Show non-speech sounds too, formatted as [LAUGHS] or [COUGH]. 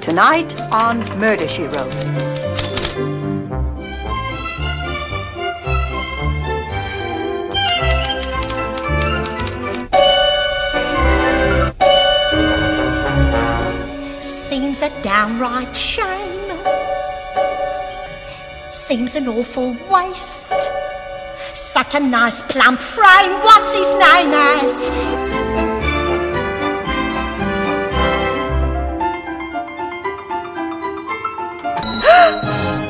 Tonight on Murder, She Wrote. Seems a downright shame. Seems an awful waste. Such a nice plump frame. What's he? Ah! [LAUGHS]